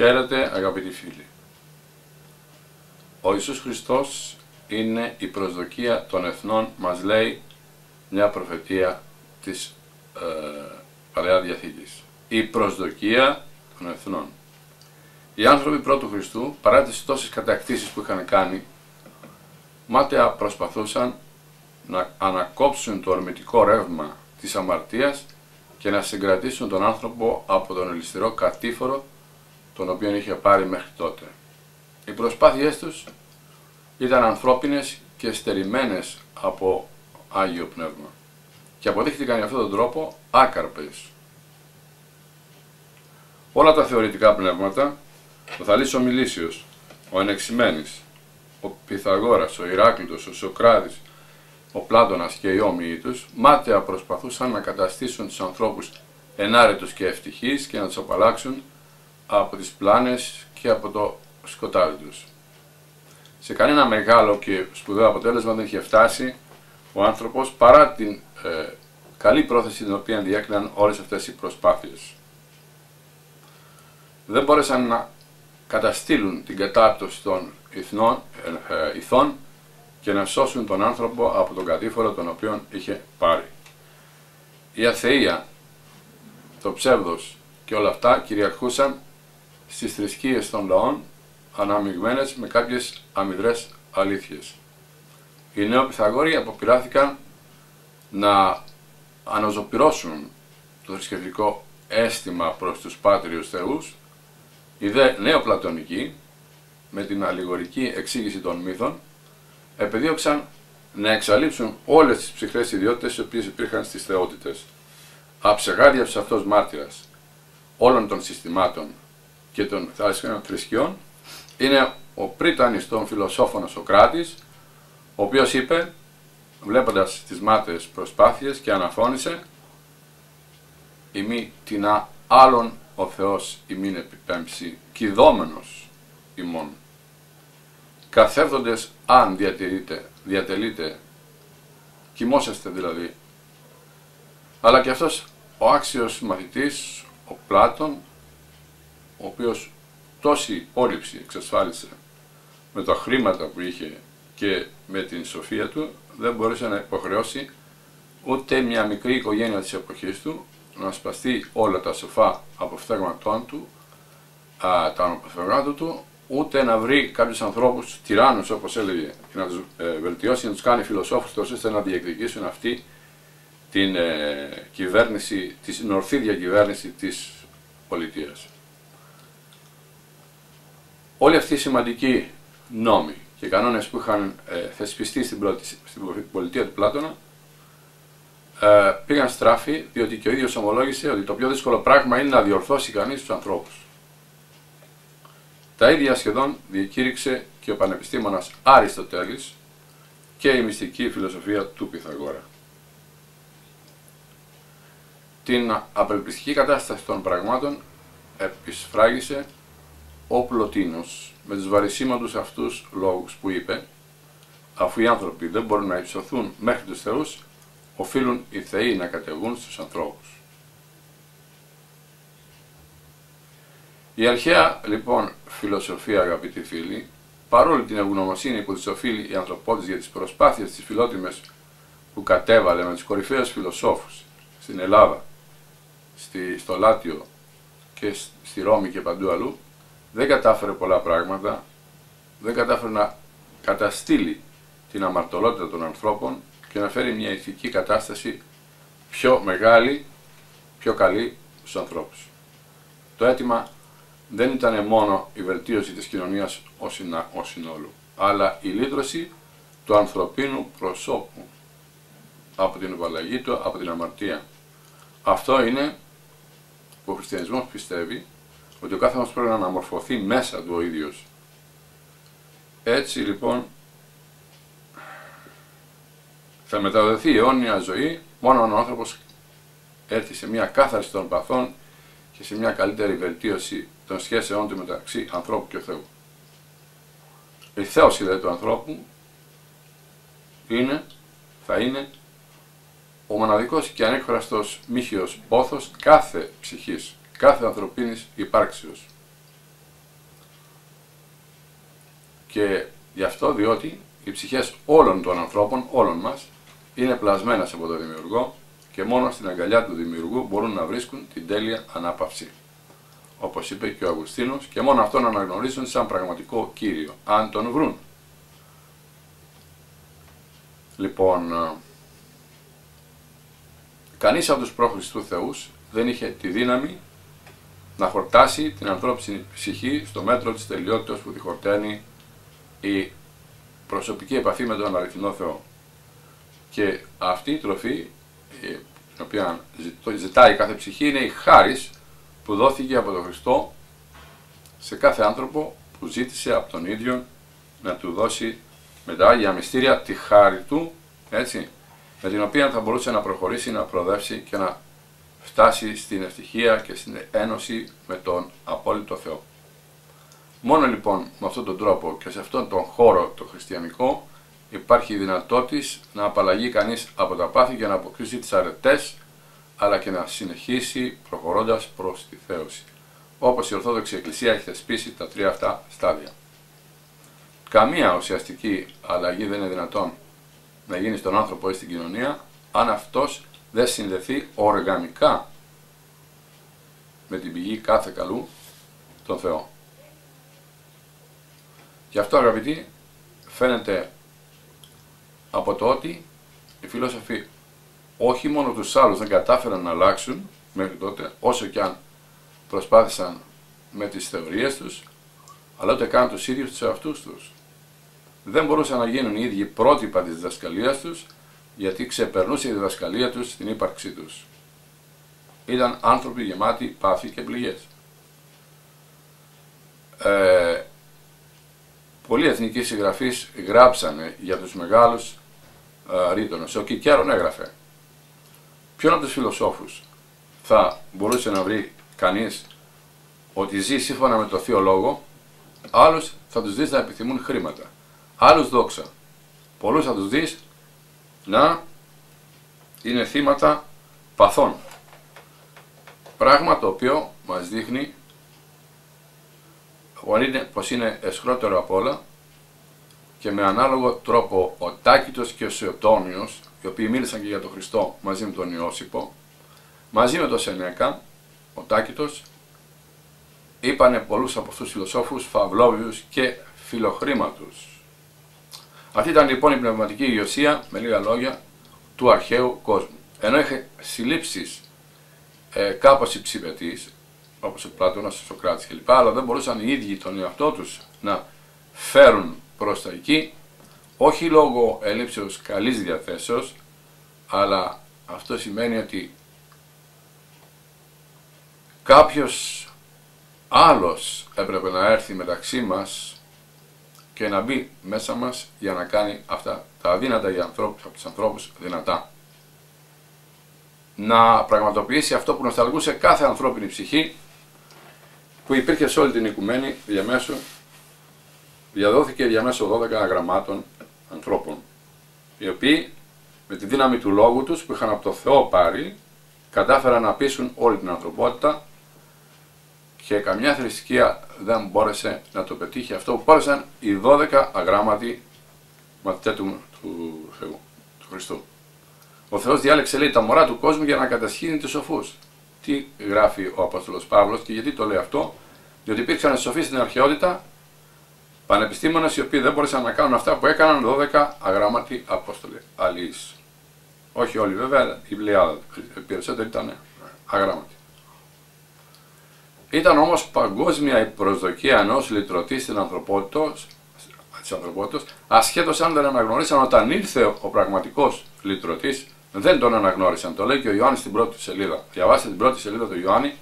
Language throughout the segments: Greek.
Χαίρετε αγαπητοί φίλοι. Ο Ιησούς Χριστός είναι η προσδοκία των εθνών, μας λέει μια προφετεία της ε, Παλαιά Διαθήκης. Η προσδοκία των εθνών. Οι άνθρωποι πρώτου Χριστού, παρά τις τόσες κατακτήσεις που είχαν κάνει, μάταια προσπαθούσαν να ανακόψουν το ορμητικό ρεύμα της αμαρτίας και να συγκρατήσουν τον άνθρωπο από τον ελιστηρό κατήφορο τον οποίο είχε πάρει μέχρι τότε. Οι προσπάθειές τους ήταν ανθρώπινες και στερημένες από Άγιο Πνεύμα και αποδείχτηκαν για αυτόν τον τρόπο άκαρπες. Όλα τα θεωρητικά πνεύματα, ο Θαλής ο Μιλήσιος, ο Ενεξημένης, ο Πυθαγόρας, ο Ηράκλητος, ο Σοκράτης, ο Πλάτωνας και οι όμοιοι τους, μάταια προσπαθούσαν να καταστήσουν τους ανθρώπους ενάρετους και ευτυχείς και να τους απαλλάξουν από τις πλάνες και από το σκοτάδι τους. Σε κανένα μεγάλο και σπουδαίο αποτέλεσμα δεν είχε φτάσει ο άνθρωπος παρά την ε, καλή πρόθεση την οποία διέκριναν όλες αυτές οι προσπάθειες. Δεν μπόρεσαν να καταστήλουν την κατάπτωση των ηθνών, ε, ε, ηθών και να σώσουν τον άνθρωπο από τον κατήφορο τον οποίο είχε πάρει. Η αθεία, το ψεύδος και όλα αυτά κυριαρχούσαν στις θρησκείες των λαών αναμειγμένες με κάποιες αμυδρές αλήθειες. Οι νέο-Πυθαγόροι αποπειράθηκαν να αναζωπυρώσουν το θρησκευτικό αίσθημα προς τους πάτριους θεούς, οι δε νέο-Πλατωνικοί, με την αλληγορική εξήγηση των μύθων, επεδίωξαν να εξαλείψουν όλες τις ψυχρές ιδιότητες οι οποίες υπήρχαν στις θεότητες. Αψεγάδιαψε αυτός μάρτυρας όλων των συστημάτων και των θρησκειών είναι ο πρίτανης των φιλοσόφων Σοκράτης, ο οποίος είπε, βλέποντας τις μάταιες προσπάθειες και αναφώνησε «Ημί την άλλον ο Θεός ημίν επιπέμψη, κηδόμενος ημών». Καθεύδοντες αν διατηρείτε, διατελείτε, κοιμόσαστε δηλαδή. Αλλά και αυτός ο άξιος μαθητής, ο Πλάτων, ο οποίος τόση όρυψη εξασφάλισε με τα χρήματα που είχε και με την σοφία του, δεν μπορούσε να υποχρεώσει ούτε μια μικρή οικογένεια της εποχής του να σπαστεί όλα τα σοφά αποφθέγματών του, α, τα αποφθέγματά του, ούτε να βρει κάποιους ανθρώπους τυράννους, όπως έλεγε, και να τους ε, βελτιώσει, να τους κάνει φιλοσόφους, ώστε να διεκδικήσουν αυτή την ε, κυβέρνηση, την ορθή διακυβέρνηση της πολιτείας. Όλοι αυτοί οι σημαντικοί νόμοι και κανόνες που είχαν ε, θεσπιστεί στην, πρώτη, στην πολιτεία του Πλάτωνα ε, πήγαν στράφη διότι και ο ίδιος ομολόγησε ότι το πιο δύσκολο πράγμα είναι να διορθώσει κανείς τους ανθρώπους. Τα ίδια σχεδόν διακήρυξε και ο πανεπιστήμονας Αριστοτέλης και η μυστική φιλοσοφία του Πυθαγόρα. Την απελπιστική κατάσταση των πραγμάτων επισφράγισε ο Πλωτίνος με τους βαρισίμαντους αυτούς λόγους που είπε αφού οι άνθρωποι δεν μπορούν να υψωθούν μέχρι τους θεούς οφείλουν οι θεοί να κατεβούν στους ανθρώπους. Η αρχαία λοιπόν φιλοσοφία αγαπητοί φίλοι παρόλη την ευγνωμοσύνη που της οφείλει η ανθρωπότης για τις προσπάθειες της φιλότιμες που κατέβαλε με τους κορυφαίους φιλοσόφους στην Ελλάδα, στη, στο Λάτιο και στη Ρώμη και παντού αλλού, δεν κατάφερε πολλά πράγματα, δεν κατάφερε να καταστήλει την αμαρτωλότητα των ανθρώπων και να φέρει μια ηθική κατάσταση πιο μεγάλη, πιο καλή στους ανθρώπους. Το αίτημα δεν ήταν μόνο η βελτίωση της κοινωνίας ως συνόλου, αλλά η λύτρωση του ανθρωπίνου προσώπου από την υπαλλαγή του, από την αμαρτία. Αυτό είναι που ο χριστιανισμός πιστεύει ότι ο κάθε μας πρέπει να αναμορφωθεί μέσα του ο ίδιος. Έτσι λοιπόν θα μεταδοθεί η αιώνια ζωή μόνο αν ο άνθρωπος έρθει σε μια κάθαρση των παθών και σε μια καλύτερη βελτίωση των σχέσεών του μεταξύ ανθρώπου και Θεού. Η θέωση δηλαδή του ανθρώπου είναι, θα είναι ο μοναδικός και ανέκφραστος μύχιος πόθος κάθε ψυχής κάθε ανθρωπίνης υπάρξεως. Και γι' αυτό διότι οι ψυχές όλων των ανθρώπων, όλων μας, είναι πλασμένες από τον Δημιουργό και μόνο στην αγκαλιά του Δημιουργού μπορούν να βρίσκουν την τέλεια ανάπαυση. Όπως είπε και ο Αγουστίνος και μόνο αυτόν αναγνωρίζουν σαν πραγματικό Κύριο, αν τον βρουν. Λοιπόν, ε, κανείς από τους πρόχριστου θεούς δεν είχε τη δύναμη να χορτάσει την ανθρώπινη ψυχή στο μέτρο της τελειότητας που τη χορταίνει η προσωπική επαφή με τον αληθινό Θεό. Και αυτή η τροφή, την οποία ζητάει κάθε ψυχή, είναι η χάρις που δόθηκε από τον Χριστό σε κάθε άνθρωπο που ζήτησε από τον ίδιο να του δώσει με τα Άγια Μυστήρια τη χάρη του, έτσι, με την οποία θα μπορούσε να προχωρήσει, να προοδεύσει και να φτάσει στην ευτυχία και στην ένωση με τον απόλυτο Θεό. Μόνο λοιπόν με αυτόν τον τρόπο και σε αυτόν τον χώρο το χριστιανικό υπάρχει η δυνατότητα να απαλλαγεί κανείς από τα πάθη και να αποκτήσει τις αρετές αλλά και να συνεχίσει προχωρώντας προς τη θέωση. Όπως η Ορθόδοξη Εκκλησία έχει θεσπίσει τα τρία αυτά στάδια. Καμία ουσιαστική αλλαγή δεν είναι δυνατόν να γίνει στον άνθρωπο ή στην κοινωνία αν αυτός δεν συνδεθεί οργανικά με την πηγή κάθε καλού, τον Θεό. Γι' αυτό αγαπητοί φαίνεται από το ότι οι φιλόσοφοι όχι μόνο τους άλλους δεν κατάφεραν να αλλάξουν μέχρι τότε, όσο και αν προσπάθησαν με τις θεωρίες τους, αλλά ούτε καν τους ίδιους τους εαυτούς τους. Δεν μπορούσαν να γίνουν οι ίδιοι πρότυπα της διδασκαλίας τους, γιατί ξεπερνούσε η διδασκαλία τους στην ύπαρξή τους. Ήταν άνθρωποι γεμάτοι πάθη και πληγές. Ε, πολλοί εθνικοί συγγραφείς γράψανε για τους μεγάλους ε, ρήτονες. Ο Κικέρον έγραφε. Ποιον από τους φιλοσόφους θα μπορούσε να βρει κανείς ότι ζει σύμφωνα με το Θείο Λόγο, άλλους θα τους δεις να επιθυμούν χρήματα, άλλους δόξα. Πολλούς θα τους δεις να είναι θύματα παθών. Πράγμα το οποίο μας δείχνει πως είναι εσχρότερο απ' όλα και με ανάλογο τρόπο ο Τάκητος και ο Σεωτόνιος, οι οποίοι μίλησαν και για τον Χριστό μαζί με τον Ιώσυπο, μαζί με τον Σενέκα, ο Τάκητος, είπανε πολλούς από αυτούς τους φιλοσόφους φαυλόβιους και φιλοχρήματους. Αυτή ήταν λοιπόν η πνευματική ηγεσία, με λίγα λόγια, του αρχαίου κόσμου. Ενώ είχε συλλήψεις ε, κάπως υψηπετής, όπως ο Πλάτωνας, ο Σοκράτης κλπ. Αλλά δεν μπορούσαν οι ίδιοι τον εαυτό τους να φέρουν προς τα εκεί, όχι λόγω ελλείψεως καλής διαθέσεως, αλλά αυτό σημαίνει ότι κάποιος άλλος έπρεπε να έρθει μεταξύ μας και να μπει μέσα μας για να κάνει αυτά τα αδύνατα για ανθρώπους, από τους ανθρώπους δυνατά. Να πραγματοποιήσει αυτό που νοσταλγούσε κάθε ανθρώπινη ψυχή που υπήρχε σε όλη την οικουμένη διαμέσου, διαδόθηκε διαμέσου 12 γραμμάτων ανθρώπων, οι οποίοι με τη δύναμη του λόγου τους που είχαν από το Θεό πάρει, κατάφεραν να πείσουν όλη την ανθρωπότητα και καμιά θρησκεία δεν μπόρεσε να το πετύχει αυτό που μπόρεσαν οι 12 αγράμματοι μαθητές του, του Θεού, του Χριστού. Ο Θεός διάλεξε λέει τα μωρά του κόσμου για να κατασχύνει τους σοφούς. Τι γράφει ο Απόστολος Παύλος και γιατί το λέει αυτό, διότι υπήρξαν σοφοί στην αρχαιότητα, πανεπιστήμονες οι οποίοι δεν μπόρεσαν να κάνουν αυτά που έκαναν 12 αγράμματοι Απόστολοι, αλληλείς. Όχι όλοι βέβαια, η πλειάδα, οι περισσότεροι ήταν αγράμματοι. Ήταν όμως παγκόσμια η προσδοκία ενός λυτρωτής στην ανθρωπότητα, της ανθρωπότητας, ασχέτως αν δεν αναγνωρίσαν όταν ήρθε ο πραγματικός λυτρωτής, δεν τον αναγνώρισαν. Το λέει και ο Ιωάννης στην πρώτη σελίδα. Διαβάστε την πρώτη σελίδα του Ιωάννη.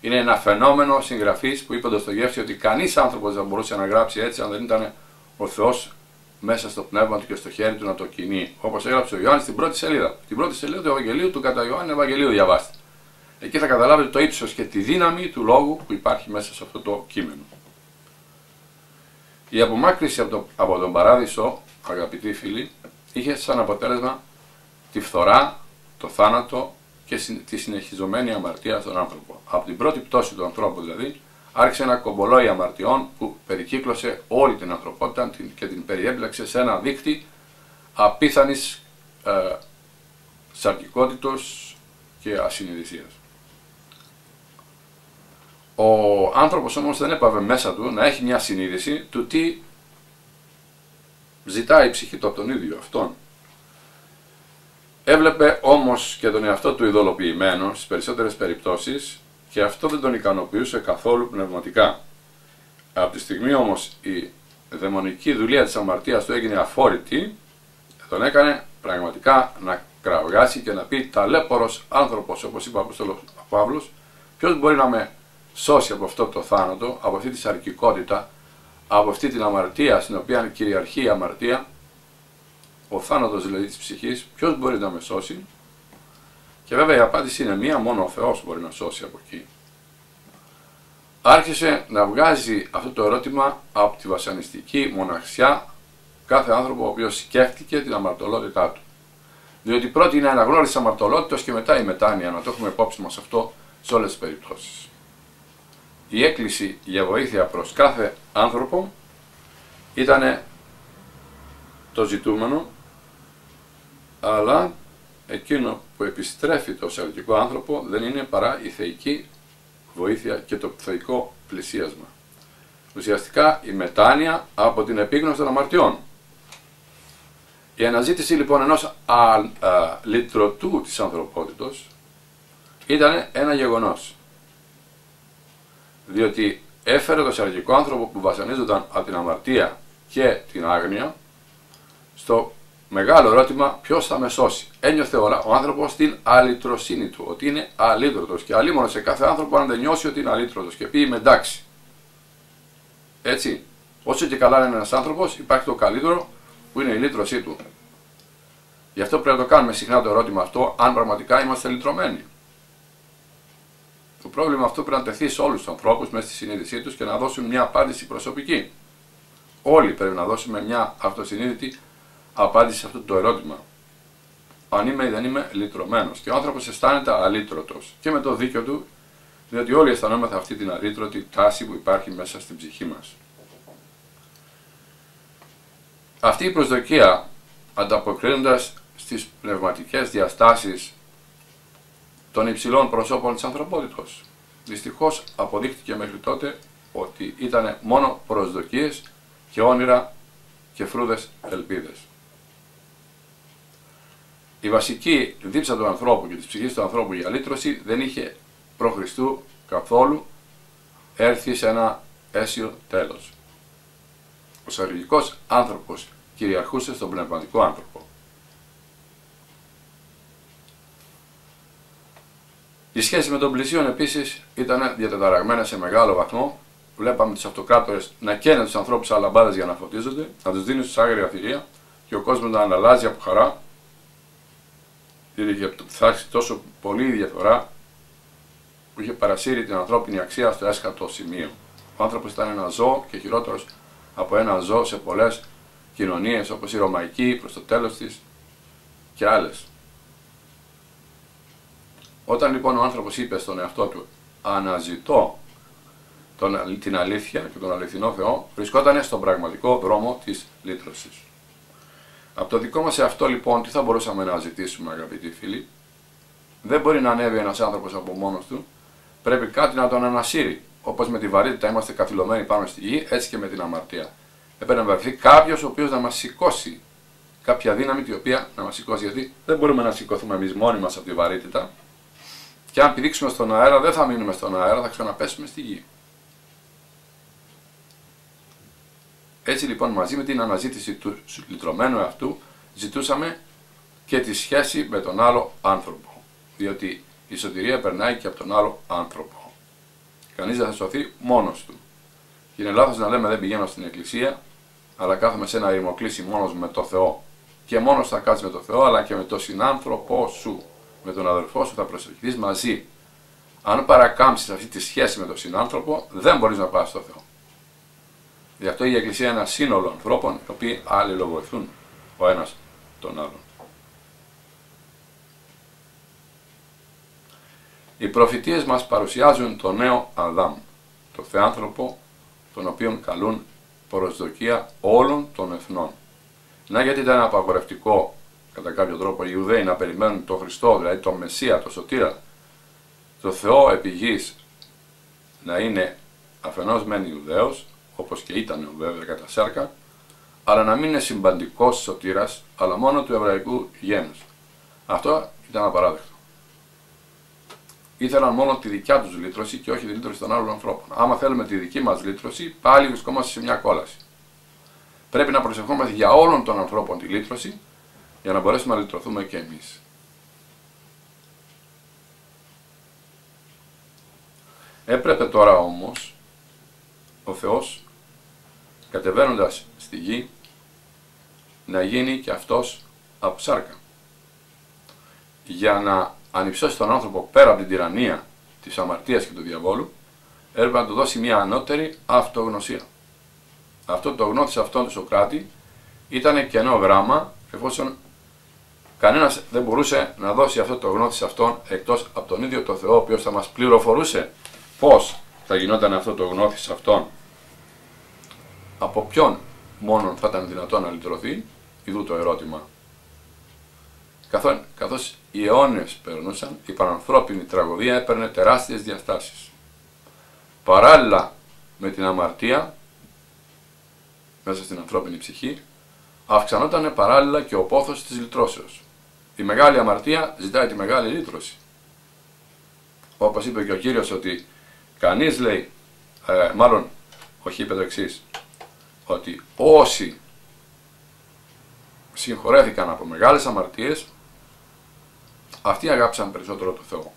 Είναι ένα φαινόμενο συγγραφής που είπε στο Γεύση ότι κανείς άνθρωπος δεν μπορούσε να γράψει έτσι αν δεν ήταν ο Θεός μέσα στο πνεύμα του και στο χέρι του να το κινεί. Όπως έγραψε ο Ιωάννης στην πρώτη σελίδα. Την πρώτη σελίδα του Ευαγγελίου του κατά Ιωάννη Ευαγγελίου διαβάστε. Εκεί θα καταλάβετε το ύψος και τη δύναμη του λόγου που υπάρχει μέσα σε αυτό το κείμενο. Η απομάκρυση από, το, από τον παράδεισο, αγαπητοί φίλοι, είχε σαν αποτέλεσμα τη φθορά, το θάνατο και τη συνεχιζομένη αμαρτία στον άνθρωπο. Από την πρώτη πτώση του ανθρώπου δηλαδή, άρχισε ένα κομπολόι αμαρτιών που περικύκλωσε όλη την ανθρωπότητα και την περιέμπλεξε σε ένα δίκτυ απίθανης ε, σαρκικότητος και ασυνειδησίας. Ο άνθρωπος όμως δεν έπαβε μέσα του να έχει μια συνείδηση του τι ζητάει η ψυχή του από τον ίδιο αυτόν. Έβλεπε όμως και τον εαυτό του ειδωλοποιημένο στις περισσότερες περιπτώσεις και αυτό δεν τον ικανοποιούσε καθόλου πνευματικά. Από τη στιγμή όμως η δαιμονική δουλεία της αμαρτίας του έγινε αφόρητη, τον έκανε πραγματικά να κραυγάσει και να πει ταλέπορος άνθρωπος, όπως είπε ο Απόστολος Παύλος, ποιος μπορεί να με σώσει από αυτό το θάνατο, από αυτή τη σαρκικότητα, από αυτή την αμαρτία στην οποία κυριαρχεί η αμαρτία, ο θάνατος δηλαδή της ψυχής, ποιος μπορεί να με σώσει; Και βέβαια η απάντηση είναι μία, μόνο ο Θεός μπορεί να σώσει από εκεί. Άρχισε να βγάζει αυτό το ερώτημα από τη βασανιστική μοναξιά κάθε άνθρωπο ο οποίος σκέφτηκε την αμαρτωλότητά του. Διότι πρώτη είναι αναγνώριση αμαρτωλότητας και μετά η μετάνοια, να το έχουμε υπόψη μας αυτό σε όλες τις περιπτώσεις. Η έκκληση για βοήθεια προς κάθε άνθρωπο ήταν το ζητούμενο, αλλά εκείνο που επιστρέφει το σαρκικό άνθρωπο δεν είναι παρά η θεϊκή βοήθεια και το θεϊκό πλησίασμα. Ουσιαστικά η μετάνοια από την επίγνωση των αμαρτιών. Η αναζήτηση λοιπόν ενός α, α, λυτρωτού της ανθρωπότητος ήταν ένα γεγονός. Διότι έφερε το σαρκικό άνθρωπο που βασανίζονταν από την αμαρτία και την άγνοια στο μεγάλο ερώτημα ποιος θα με σώσει. Ένιωθε ο άνθρωπος την αλυτροσύνη του, ότι είναι αλύτρωτος. Και αλίμονος σε κάθε άνθρωπο αν δεν νιώσει ότι είναι αλύτρωτος και πει είμαι εντάξει. Έτσι. Όσο και καλά είναι ένας άνθρωπος, υπάρχει το καλύτερο που είναι η λύτρωσή του. Γι' αυτό πρέπει να το κάνουμε συχνά το ερώτημα αυτό, αν πραγματικά είμαστε λυτρωμένοι. Το πρόβλημα αυτό πρέπει να τεθεί σε όλους τους ανθρώπους μέσα στη συνείδησή τους και να δώσουν μια απάντηση προσωπική. Όλοι πρέπει να δώσουμε μια αυτοσυνείδητη απάντηση σε αυτό το ερώτημα. Αν είμαι ή δεν είμαι λυτρωμένος. Και ο άνθρωπος αισθάνεται αλύτρωτο και με το δίκιο του, διότι όλοι αισθανόμαστε αυτή την αλύτρωτη τάση που υπάρχει μέσα στην ψυχή μας. Αυτή η προσδοκία ανταποκρίνοντας στις πνευματικές διαστάσεις των υψηλών προσώπων της ανθρωπότητος. Δυστυχώς αποδείχτηκε μέχρι τότε ότι ήταν μόνο προσδοκίες και όνειρα και φρούδες ελπίδες. Η βασική δίψα του ανθρώπου και της ψυχής του ανθρώπου για λύτρωση δεν είχε προ Χριστού καθόλου έρθει σε ένα αίσιο τέλος. Ο σαρρυγικός άνθρωπος κυριαρχούσε στον πνευματικό άνθρωπο. Η σχέση με τον πλησίον επίσης ήταν διατεταραγμένα σε μεγάλο βαθμό. Βλέπαμε του αυτοκράτορες να καίνε τους ανθρώπους αλαμπάδε για να φωτίζονται, να τους δίνουν στους άγρια θηρία και ο κόσμος να αναλάζει από χαρά. Διότι θα τόσο πολύ η διαφορά που είχε παρασύρει την ανθρώπινη αξία στο έσχατο σημείο. Ο άνθρωπος ήταν ένα ζώο και χειρότερος από ένα ζώο σε πολλές κοινωνίες όπως η Ρωμαϊκή προς το τέλος της και άλλες. Όταν λοιπόν ο άνθρωπος είπε στον εαυτό του αναζητώ τον, την αλήθεια και τον αληθινό Θεό, βρισκόταν στον πραγματικό δρόμο της λύτρωσης. Από το δικό μας εαυτό λοιπόν τι θα μπορούσαμε να ζητήσουμε αγαπητοί φίλοι; Δεν μπορεί να ανέβει ένας άνθρωπος από μόνος του, πρέπει κάτι να τον ανασύρει. Όπως με τη βαρύτητα είμαστε καθυλωμένοι πάνω στη γη, έτσι και με την αμαρτία. Έπρεπε να βρεθεί κάποιος ο οποίος να μας σηκώσει. Κάποια δύναμη την οποία να μας σηκώσει. Γιατί δεν μπορούμε να σηκωθούμε εμείς μόνοι μας από τη βαρύτητα. Και αν πηδήξουμε στον αέρα, δεν θα μείνουμε στον αέρα, θα ξαναπέσουμε στη γη. Έτσι λοιπόν μαζί με την αναζήτηση του λυτρωμένου αυτού ζητούσαμε και τη σχέση με τον άλλο άνθρωπο. Διότι η σωτηρία περνάει και από τον άλλο άνθρωπο. Κανείς δεν θα σωθεί μόνος του. Και είναι λάθος να λέμε δεν πηγαίνω στην εκκλησία, αλλά κάθομαι σε ένα ρημοκλήσι μόνος με το Θεό. Και μόνος θα κάτσει με το Θεό, αλλά και με τον συνάνθρωπό σου με τον αδελφό σου θα προσευχηθείς μαζί. Αν παρακάμψεις αυτή τη σχέση με τον συνάνθρωπο, δεν μπορείς να πας στο Θεό. Γι' αυτό η Εκκλησία είναι ένα σύνολο ανθρώπων, οι οποίοι αλληλοβοηθούν ο ένας τον άλλον. Οι προφητείες μας παρουσιάζουν τον νέο Αδάμ, το θεάνθρωπο τον οποίον καλούν προσδοκία όλων των εθνών. Να γιατί ήταν απαγορευτικό κατά κάποιο τρόπο οι Ιουδαίοι να περιμένουν τον Χριστό, δηλαδή τον Μεσσία, τον Σωτήρα, το Θεό επί γης, να είναι αφενός μεν Ιουδαίος, όπως και ήταν βέβαια κατά σάρκα, αλλά να μην είναι συμπαντικός σωτήρας, αλλά μόνο του εβραϊκού γένους. Αυτό ήταν απαράδεκτο. Ήθελαν μόνο τη δικιά τους λύτρωση και όχι τη λύτρωση των άλλων ανθρώπων. Άμα θέλουμε τη δική μας λύτρωση, πάλι βρισκόμαστε σε μια κόλαση. Πρέπει να προσευχόμαστε για όλων των ανθρώπων τη λύτρωση, για να μπορέσουμε να λυτρωθούμε και εμείς. Έπρεπε τώρα όμως ο Θεός κατεβαίνοντας στη γη να γίνει και αυτός από σάρκα για να ανυψώσει τον άνθρωπο πέρα από την τυραννία της αμαρτίας και του διαβόλου έπρεπε να του δώσει μια ανώτερη αυτογνωσία. Αυτό το γνώθι αυτόν του Σοκράτη ήταν κενό γράμμα εφόσον κανένας δεν μπορούσε να δώσει αυτό το γνώθι σε αυτόν εκτός από τον ίδιο το Θεό ο οποίος θα μας πληροφορούσε πώς θα γινόταν αυτό το γνώθι σε αυτόν από ποιον μόνον θα ήταν δυνατόν να λυτρωθεί ειδού το ερώτημα Καθώς, καθώς οι αιώνες περνούσαν, η πανανθρώπινη τραγωδία έπαιρνε τεράστιες διαστάσεις. Παράλληλα με την αμαρτία, μέσα στην ανθρώπινη ψυχή, αυξανόταν παράλληλα και ο πόθος της λυτρώσεως. Η μεγάλη αμαρτία ζητάει τη μεγάλη λύτρωση. Όπως είπε και ο Κύριος ότι κανείς λέει, ε, μάλλον όχι είπε το εξής, ότι όσοι συγχωρέθηκαν από μεγάλες αμαρτίες αυτοί αγάπησαν περισσότερο το Θεό.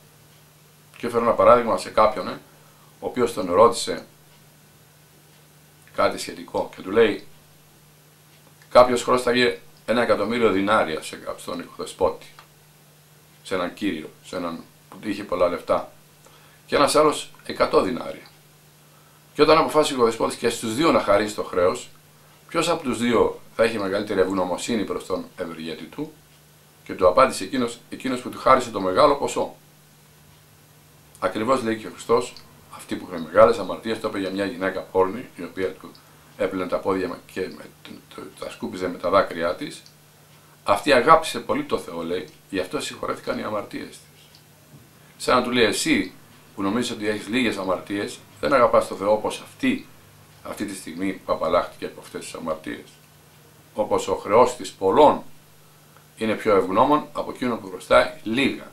Και έφερα ένα παράδειγμα σε κάποιον, ε, ο οποίος τον ρώτησε κάτι σχετικό και του λέει κάποιος χρώσταγε ένα εκατομμύριο δινάρια σε, στον οικοδεσπότη, σε έναν κύριο, σε έναν που είχε πολλά λεφτά και ένας άλλος 100 δινάρια. Και όταν αποφάσισε ο οικοδεσπότη και στους δύο να χαρίσει το χρέος, ποιος από τους δύο θα έχει μεγαλύτερη ευγνωμοσύνη προς τον ευεργέτη του, και του απάντησε εκείνος εκείνος που του χάρισε το μεγάλο ποσό. Ακριβώς λέει και ο Χριστός, αυτή που είχε μεγάλες αμαρτίες, το είπε για μια γυναίκα πόρνη, η οποία του έπλαινε τα πόδια και με, το, τα σκούπιζε με τα δάκρυά της. Αυτή αγάπησε πολύ το Θεό, λέει, γι' αυτό συγχωρέθηκαν οι αμαρτίες της. Σαν να του λέει, εσύ που νομίζεις ότι έχεις λίγες αμαρτίες, δεν αγαπάς το Θεό όπως αυτή, αυτή τη στιγμή που απαλλάχτηκε από αυτές τις αμαρτίες. Όπως ο χρεό της πολλών είναι πιο ευγνώμων από εκείνο που χρωστάει λίγα.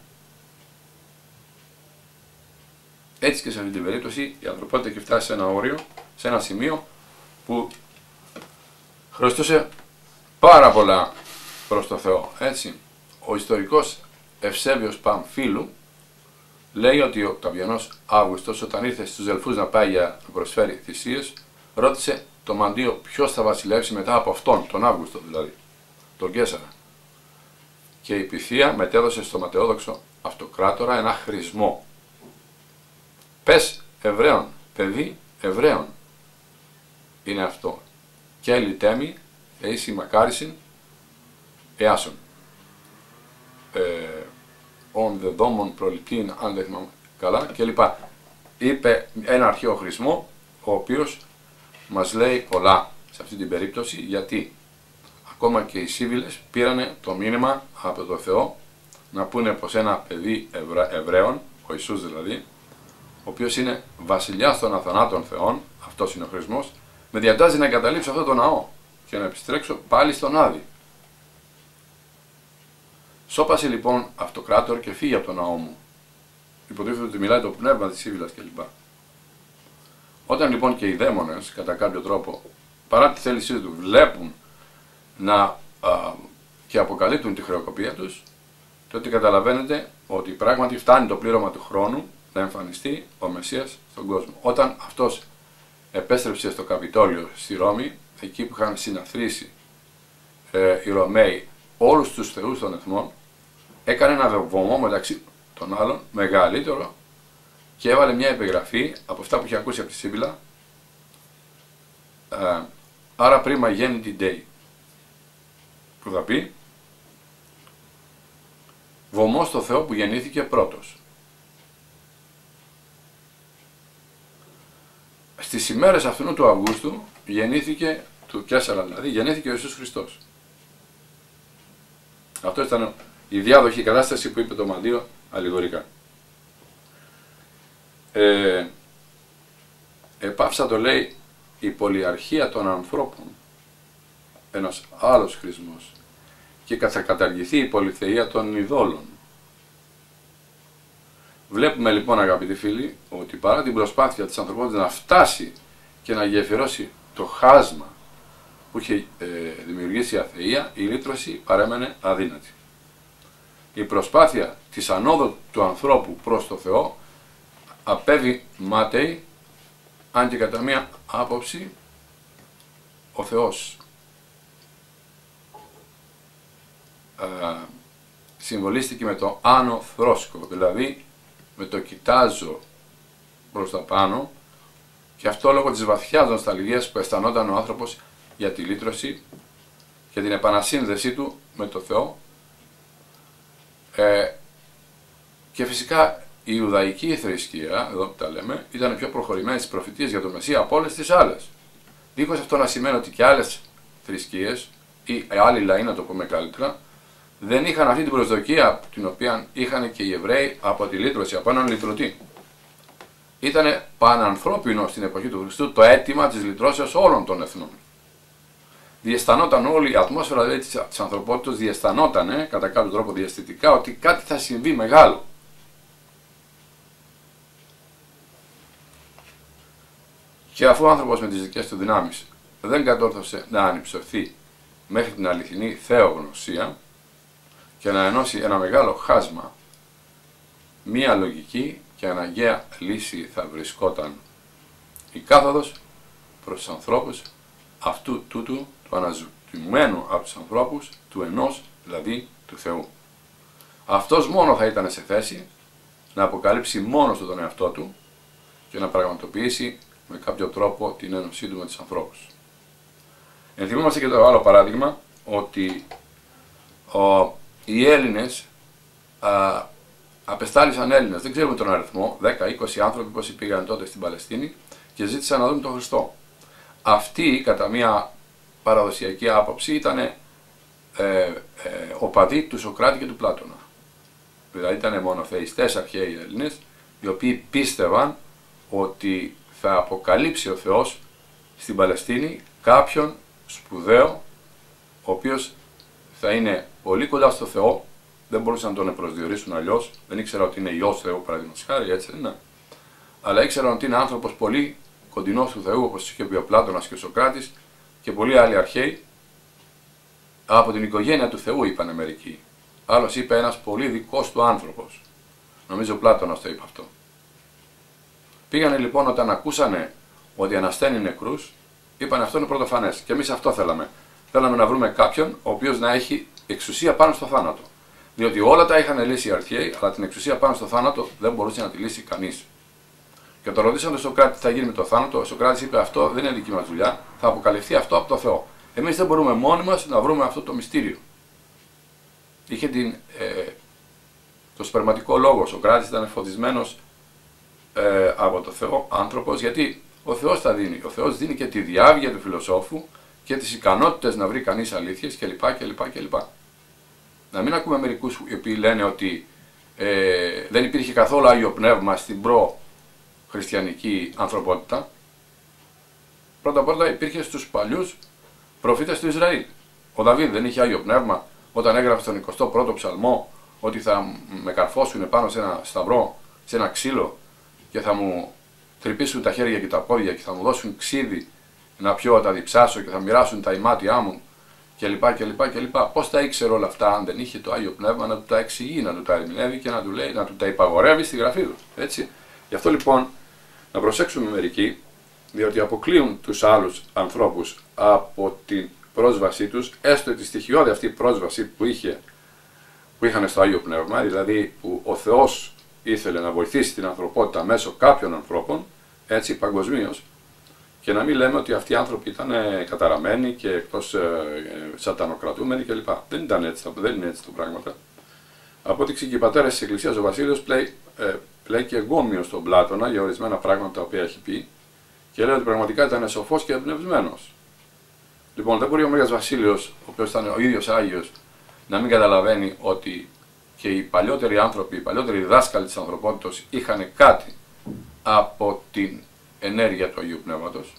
Έτσι και σε αυτή την περίπτωση η ανθρωπότητα έχει φτάσει σε ένα όριο, σε ένα σημείο που χρωστούσε πάρα πολλά προς το Θεό. Έτσι, ο ιστορικός Ευσέβιος Παμφίλου λέει ότι ο Οκταβιανός Αύγουστος όταν ήρθε στους Δελφούς να πάει για να προσφέρει θυσίες ρώτησε το μαντίο ποιος θα βασιλεύσει μετά από αυτόν, τον Αύγουστο δηλαδή, τον Κέσαρα και η Πυθία μετέδωσε στο ματαιόδοξο αυτοκράτορα ένα χρησμό. Πες Εβραίων, παιδί Εβραίων είναι αυτό. Και λιτέμι, είσι μακάρισιν, εάσον. Ε, ον δεδόμων προλητήν, αν δεν θυμάμαι καλά, κλπ. Είπε ένα αρχαίο χρησμό, ο οποίος μας λέει πολλά σε αυτή την περίπτωση, γιατί ακόμα και οι Σύβιλες πήρανε το μήνυμα από το Θεό να πούνε πως ένα παιδί Εβρα... Εβραίων, ο Ιησούς δηλαδή, ο οποίος είναι βασιλιάς των αθανάτων θεών, αυτός είναι ο χρησμός, με διατάζει να εγκαταλείψω αυτό το ναό και να επιστρέψω πάλι στον Άδη. Σώπασε λοιπόν αυτοκράτορ και φύγει από το ναό μου. Υποτίθεται ότι μιλάει το πνεύμα της Σύβιλας κλπ. Όταν λοιπόν και οι δαίμονες κατά κάποιο τρόπο παρά τη θέλησή τους βλέπουν να α, και αποκαλύπτουν τη χρεοκοπία τους, τότε καταλαβαίνετε ότι πράγματι φτάνει το πλήρωμα του χρόνου να εμφανιστεί ο Μεσσίας στον κόσμο. Όταν αυτός επέστρεψε στο Καπιτόλιο στη Ρώμη, εκεί που είχαν συναθρήσει ε, οι Ρωμαίοι όλους τους θεούς των εθνών, έκανε ένα βωμό μεταξύ των άλλων, μεγαλύτερο, και έβαλε μια επιγραφή από αυτά που είχε ακούσει από τη Σύμπηλα, ε, άρα πρίμα γέννητη day που θα πει βωμός στο Θεό που γεννήθηκε πρώτος. Στις ημέρες αυτού του Αυγούστου γεννήθηκε, του Κέσσαρα δηλαδή, γεννήθηκε ο Ιησούς Χριστός. Αυτό ήταν η διάδοχη κατάσταση που είπε το Μαντίο αλληγορικά. Ε, επάυσα το λέει η πολυαρχία των ανθρώπων, ένας άλλος χρησμός, και θα καταργηθεί η πολυθεία των ειδόλων. Βλέπουμε λοιπόν αγαπητοί φίλοι ότι παρά την προσπάθεια της ανθρωπότητας να φτάσει και να γεφυρώσει το χάσμα που είχε ε, δημιουργήσει η αθεία, η λύτρωση παρέμενε αδύνατη. Η προσπάθεια της ανόδου του ανθρώπου προς το Θεό απέβει μάταιη, αν και κατά μία άποψη, ο Θεός ε, συμβολίστηκε με το άνω θρόσκο, δηλαδή με το κοιτάζω προς τα πάνω και αυτό λόγω της βαθιάς νοσταλγίας που αισθανόταν ο άνθρωπος για τη λύτρωση και την επανασύνδεσή του με το Θεό ε, και φυσικά η Ιουδαϊκή θρησκεία, εδώ που τα λέμε, ήταν πιο προχωρημένη στις προφητείες για το Μεσσία από όλες τις άλλες. Δίχως αυτό να σημαίνει ότι και άλλες θρησκείες ή άλλοι λαοί, να το πούμε καλύτερα, δεν είχαν αυτή την προσδοκία την οποία είχαν και οι Εβραίοι από τη λύτρωση, από έναν λυτρωτή. Ήταν πανανθρώπινο στην εποχή του Χριστού το αίτημα της λυτρώσεως όλων των εθνών. Διαισθανόταν όλη η ατμόσφαιρα δηλαδή, της ανθρωπότητας, διαισθανόταν κατά κάποιο τρόπο διαστητικά ότι κάτι θα συμβεί μεγάλο. Και αφού ο άνθρωπος με τις δικές του δυνάμεις δεν κατόρθωσε να ανυψωθεί μέχρι την αληθινή θεογνωσία και να ενώσει ένα μεγάλο χάσμα, μία λογική και αναγκαία λύση θα βρισκόταν η κάθοδος προς τους ανθρώπους αυτού τούτου του αναζητημένου από τους ανθρώπους του ενός δηλαδή του Θεού. Αυτός μόνο θα ήταν σε θέση να αποκαλύψει μόνος του τον εαυτό του και να πραγματοποιήσει με κάποιο τρόπο την ένωσή του με τους ανθρώπους. Ενθυμούμαστε και το άλλο παράδειγμα ότι ο, οι Έλληνες α, απεστάλησαν Έλληνες, δεν ξέρουμε τον αριθμό, 10-20 άνθρωποι πόσοι πήγαν τότε στην Παλαιστίνη και ζήτησαν να δουν τον Χριστό. Αυτοί κατά μια παραδοσιακή άποψη ήταν ε, ε, οπαδοί του Σοκράτη και του Πλάτωνα. Δηλαδή ήταν μονοθεϊστές αρχαίοι Έλληνες, οι οποίοι πίστευαν ότι θα αποκαλύψει ο Θεός στην Παλαιστίνη κάποιον σπουδαίο, ο οποίος θα είναι πολύ κοντά στο Θεό, δεν μπορούσαν να τον προσδιορίσουν αλλιώς, δεν ήξερα ότι είναι ιό Θεού, παραδείγματος χάρη, έτσι δεν είναι. Αλλά ήξεραν ότι είναι άνθρωπος πολύ κοντινός του Θεού, όπως είχε πει ο Πλάτωνας και ο Σοκράτης και πολλοί άλλοι αρχαίοι. Από την οικογένεια του Θεού είπαν μερικοί. Άλλος είπε ένας πολύ δικός του άνθρωπος. Νομίζω ο Πλάτωνας το είπε αυτό. Πήγανε λοιπόν όταν ακούσανε ότι ανασταίνει νεκρούς, είπαν αυτό είναι πρωτοφανές. Και εμείς αυτό θέλαμε. Θέλαμε να βρούμε κάποιον ο οποίος να έχει εξουσία πάνω στο θάνατο. Διότι όλα τα είχαν λύσει οι αρχαίοι, αλλά την εξουσία πάνω στο θάνατο δεν μπορούσε να τη λύσει κανείς. Και το ρωτήσαν τον Σοκράτη τι θα γίνει με το θάνατο. Ο Σοκράτης είπε: Αυτό δεν είναι δική μας δουλειά, θα αποκαλυφθεί αυτό από το Θεό. Εμείς δεν μπορούμε μόνοι μας να βρούμε αυτό το μυστήριο. Είχε την, ε, το σπερματικό λόγο. Ο Σοκράτης ήταν φωτισμένος ε, από το Θεό άνθρωπος, γιατί ο Θεός τα δίνει. Ο Θεός δίνει και τη διάβγεια του φιλοσόφου και τις ικανότητες να βρει κανείς αλήθειες κλπ. κλπ, κλπ. Να μην ακούμε μερικούς οι οποίοι λένε ότι ε, δεν υπήρχε καθόλου Άγιο Πνεύμα στην προ-χριστιανική ανθρωπότητα. Πρώτα απ' όλα υπήρχε στους παλιούς προφήτες του Ισραήλ. Ο Δαβίδ δεν είχε Άγιο Πνεύμα όταν έγραψε τον 21ο ψαλμό ότι θα με καρφώσουν πάνω σε ένα σταυρό, σε ένα ξύλο και θα μου τρυπήσουν τα χέρια και τα πόδια και θα μου δώσουν ξύδι να πιω, τα διψάσω και θα μοιράσουν τα ημάτια μου κλπ. κλπ, κλπ. Πώς τα ήξερε όλα αυτά, αν δεν είχε το Άγιο Πνεύμα να του τα εξηγεί, να του τα ερμηνεύει και να του, λέει, να του τα υπαγορεύει στη γραφή του. Έτσι. Γι' αυτό λοιπόν να προσέξουμε μερικοί, διότι αποκλείουν τους άλλους ανθρώπους από την πρόσβασή τους, έστω τη στοιχειώδη αυτή πρόσβαση που, είχε, που είχαν στο Άγιο Πνεύμα, δηλαδή που ο Θεός ήθελε να βοηθήσει την ανθρωπότητα μέσω κάποιων ανθρώπων, έτσι παγκοσμίως, και να μην λέμε ότι αυτοί οι άνθρωποι ήταν ε, καταραμένοι και εκτός ε, ε, σατανοκρατούμενοι κλπ. Δεν ήταν έτσι, δεν είναι έτσι τα πράγματα. Από ό,τι και οι πατέρε της Εκκλησίας, ο Βασίλειος πλέει, ε, πλέει και εγκόμιο στον Πλάτωνα για ορισμένα πράγματα τα οποία έχει πει Και λέει ότι πραγματικά ήταν σοφός και εμπνευσμένος. Λοιπόν, δεν μπορεί ο Μέγας Βασίλειος, ο οποίος ήταν ο ίδιος Άγιος, να μην καταλαβαίνει ότι και οι παλιότεροι άνθρωποι, οι παλιότεροι δάσκαλοι της ανθρωπότητας είχαν κάτι από την ενέργεια του Αγίου Πνεύματος.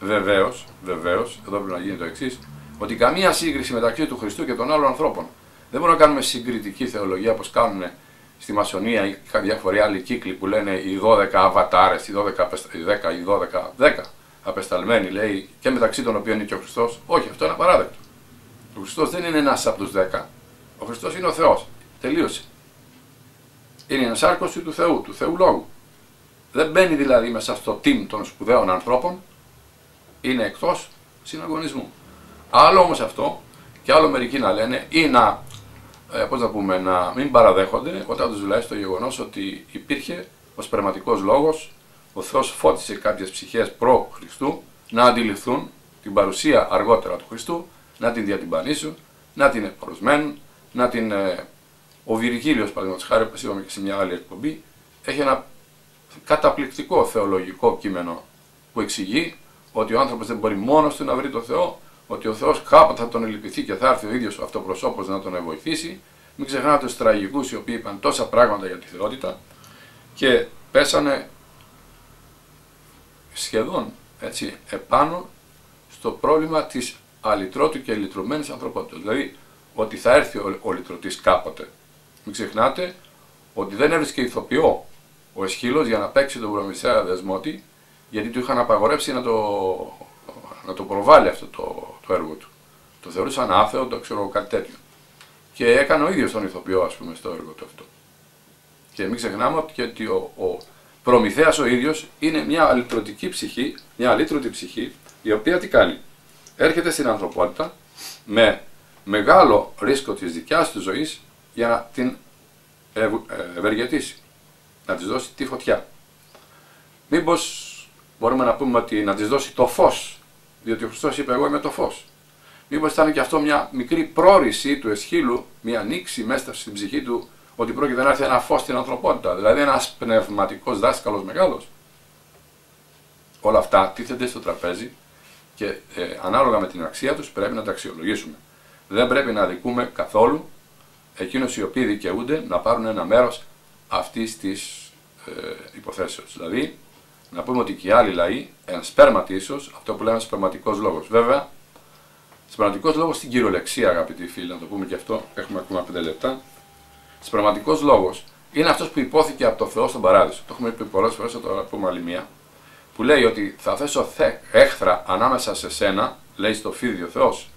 Βεβαίως, βεβαίως, εδώ πρέπει να γίνει το εξής, ότι καμία σύγκριση μεταξύ του Χριστού και των άλλων ανθρώπων. Δεν μπορούμε να κάνουμε συγκριτική θεολογία όπως κάνουν στη Μασονία ή διάφοροι άλλοι κύκλοι που λένε οι 12 αβατάρες, οι 12, οι 10, οι 12, 10 απεσταλμένοι λέει και μεταξύ των οποίων είναι και ο Χριστός. Όχι, αυτό είναι απαράδεκτο. Ο Χριστός δεν είναι ένας από τους 10. Ο Χριστός είναι ο Θεός. Τελείωσε. Είναι ένας άρκωση του Θεού, του Θεού Λόγου. Δεν μπαίνει δηλαδή μέσα στο team των σπουδαίων ανθρώπων, είναι εκτός συναγωνισμού. Άλλο όμως αυτό, και άλλο μερικοί να λένε, ή να, ε, πώς να πούμε, να μην παραδέχονται όταν τους λέει το γεγονός ότι υπήρχε ο σπερματικός λόγος, ο Θεός φώτισε κάποιες ψυχές προ Χριστού να αντιληφθούν την παρουσία αργότερα του Χριστού, να την διατυμπανίσουν, να την εποροσμένουν, να την... Ε, ο Βυργίλιος, παραδείγματος χάρη, όπως είπαμε και σε μια άλλη εκπομπή, έχει ένα καταπληκτικό θεολογικό κείμενο που εξηγεί ότι ο άνθρωπος δεν μπορεί μόνος του να βρει το Θεό, ότι ο Θεός κάποτε θα τον ελυπηθεί και θα έρθει ο ίδιος ο αυτοπροσώπος να τον βοηθήσει. Μην ξεχνάτε τους τραγικούς οι οποίοι είπαν τόσα πράγματα για τη θεότητα και πέσανε σχεδόν έτσι, επάνω στο πρόβλημα της αλυτρότου και λυτρωμένης ανθρωπότητας. Δηλαδή ότι θα έρθει ο, ο λυτρωτής κάποτε. Μην ξεχνάτε ότι δεν έβρισκε ηθοποιό ο Εσχύλος για να παίξει τον προμηθέα δεσμότη γιατί του είχαν απαγορεύσει να το, να το προβάλλει αυτό το, το έργο του. Το θεωρούσαν άθεο, το ξέρω κάτι τέτοιο. Και έκανε ο ίδιος τον ηθοποιό ας πούμε στο έργο του αυτό. Και μην ξεχνάμε ότι ο, ο Προμηθέας ο ίδιος είναι μια αλυτρωτική ψυχή, μια αλύτρωτη ψυχή, η οποία τι κάνει; Έρχεται στην ανθρωπότητα με μεγάλο ρίσκο της δικιάς του ζωής για να την ευεργετήσει, να της δώσει τη φωτιά. Μήπως μπορούμε να πούμε ότι να της δώσει το φως, διότι ο Χριστός είπε εγώ είμαι το φως. Μήπως ήταν και αυτό μια μικρή πρόρηση του εσχύλου, μια ανοίξη μέσα στην ψυχή του, ότι πρόκειται να έρθει ένα φως στην ανθρωπότητα, δηλαδή ένας πνευματικός δάσκαλος μεγάλος. Όλα αυτά τίθενται στο τραπέζι και ε, ανάλογα με την αξία τους πρέπει να τα αξιολογήσουμε. Δεν πρέπει να αδικούμε καθόλου εκείνους οι οποίοι δικαιούνται να πάρουν ένα μέρος αυτής της ε, υποθέσεως. Δηλαδή, να πούμε ότι και οι άλλοι λαοί, ένα σπέρματι ίσως, αυτό που λέμε σπερματικός λόγος. Βέβαια, σπερματικός λόγος στην κυριολεξία, αγαπητοί φίλοι, να το πούμε και αυτό, έχουμε ακόμα 5 λεπτά. Σπερματικός λόγος είναι αυτός που υπόθηκε από το Θεό στον παράδεισο. Το έχουμε πει πολλές φορές, θα το πούμε άλλη μία. Που λέει ότι θα θέσω θε, έχθρα ανάμεσα σε σένα, λέει στο φίδι ο Θεός,